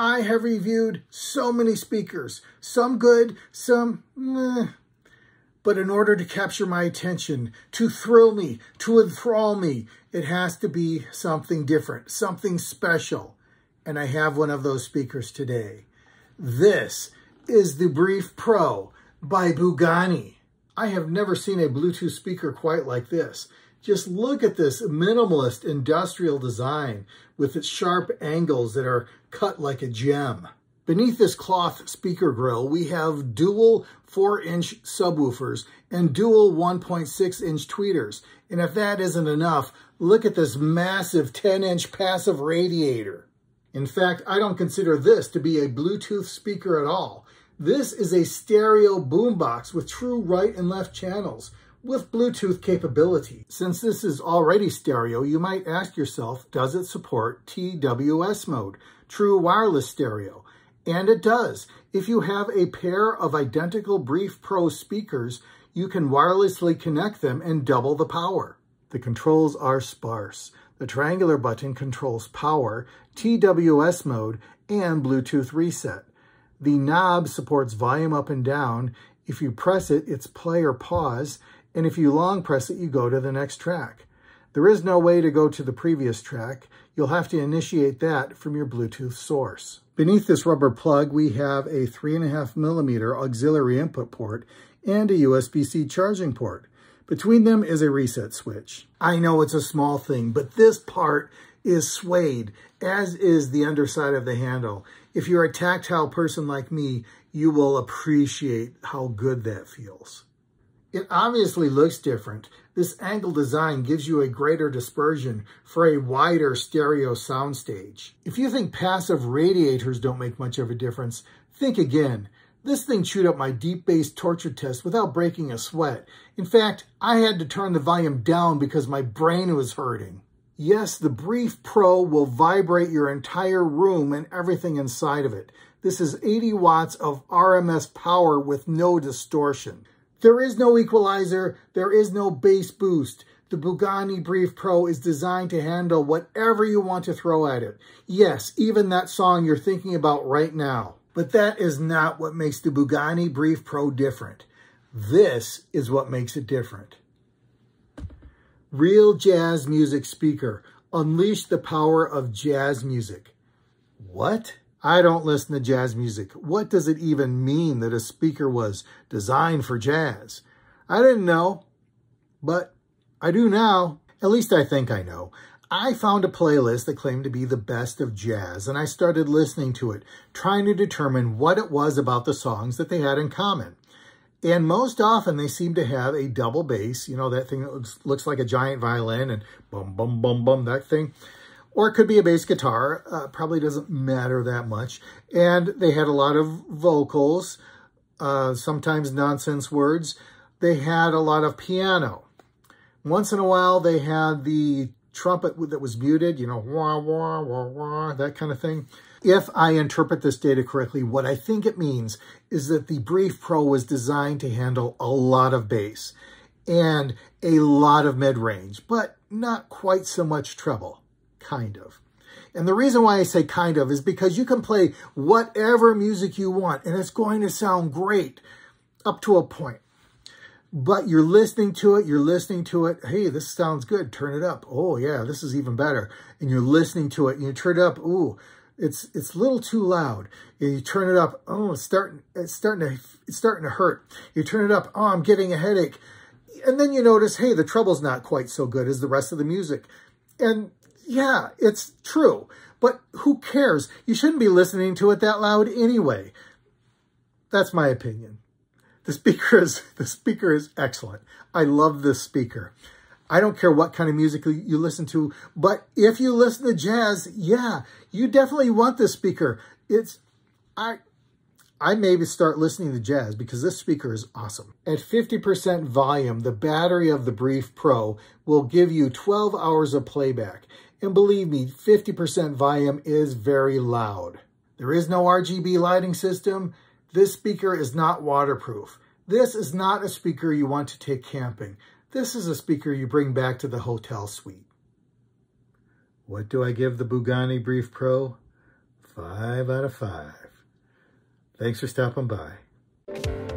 I have reviewed so many speakers, some good, some meh. But in order to capture my attention, to thrill me, to enthrall me, it has to be something different, something special. And I have one of those speakers today. This is the Brief Pro by Bugani. I have never seen a Bluetooth speaker quite like this. Just look at this minimalist industrial design with its sharp angles that are cut like a gem. Beneath this cloth speaker grill, we have dual 4-inch subwoofers and dual 1.6-inch tweeters. And if that isn't enough, look at this massive 10-inch passive radiator. In fact, I don't consider this to be a Bluetooth speaker at all. This is a stereo boombox with true right and left channels with Bluetooth capability. Since this is already stereo, you might ask yourself, does it support TWS mode, true wireless stereo? And it does. If you have a pair of identical Brief Pro speakers, you can wirelessly connect them and double the power. The controls are sparse. The triangular button controls power, TWS mode, and Bluetooth reset. The knob supports volume up and down. If you press it, it's play or pause, and if you long press it, you go to the next track. There is no way to go to the previous track. You'll have to initiate that from your Bluetooth source. Beneath this rubber plug, we have a 3.5 millimeter auxiliary input port and a USB-C charging port. Between them is a reset switch. I know it's a small thing, but this part is suede, as is the underside of the handle. If you're a tactile person like me, you will appreciate how good that feels. It obviously looks different. This angle design gives you a greater dispersion for a wider stereo soundstage. If you think passive radiators don't make much of a difference, think again. This thing chewed up my deep bass torture test without breaking a sweat. In fact, I had to turn the volume down because my brain was hurting. Yes, the Brief Pro will vibrate your entire room and everything inside of it. This is 80 watts of RMS power with no distortion. There is no equalizer, there is no bass boost. The Bugani Brief Pro is designed to handle whatever you want to throw at it. Yes, even that song you're thinking about right now. But that is not what makes the Bugani Brief Pro different. This is what makes it different. Real jazz music speaker. Unleash the power of jazz music. What? I don't listen to jazz music. What does it even mean that a speaker was designed for jazz? I didn't know, but I do now. At least I think I know. I found a playlist that claimed to be the best of jazz, and I started listening to it, trying to determine what it was about the songs that they had in common. And most often they seem to have a double bass, you know, that thing that looks, looks like a giant violin and bum, bum, bum, bum, that thing. Or it could be a bass guitar, uh, probably doesn't matter that much. And they had a lot of vocals, uh, sometimes nonsense words. They had a lot of piano. Once in a while they had the trumpet that was muted, you know, wah, wah, wah, wah, that kind of thing. If I interpret this data correctly, what I think it means is that the Brief Pro was designed to handle a lot of bass and a lot of mid-range, but not quite so much treble, kind of. And the reason why I say kind of is because you can play whatever music you want and it's going to sound great up to a point. But you're listening to it, you're listening to it. Hey, this sounds good. Turn it up. Oh, yeah, this is even better. And you're listening to it and you turn it up. Ooh, it's it's a little too loud. You turn it up. Oh, it's starting it's starting to it's starting to hurt. You turn it up. Oh, I'm getting a headache. And then you notice, hey, the treble's not quite so good as the rest of the music. And yeah, it's true. But who cares? You shouldn't be listening to it that loud anyway. That's my opinion. The speaker is the speaker is excellent. I love this speaker. I don't care what kind of music you listen to, but if you listen to jazz, yeah, you definitely want this speaker. It's, I, I maybe start listening to jazz because this speaker is awesome. At 50% volume, the battery of the Brief Pro will give you 12 hours of playback. And believe me, 50% volume is very loud. There is no RGB lighting system. This speaker is not waterproof. This is not a speaker you want to take camping. This is a speaker you bring back to the hotel suite. What do I give the Bugani Brief Pro? Five out of five. Thanks for stopping by.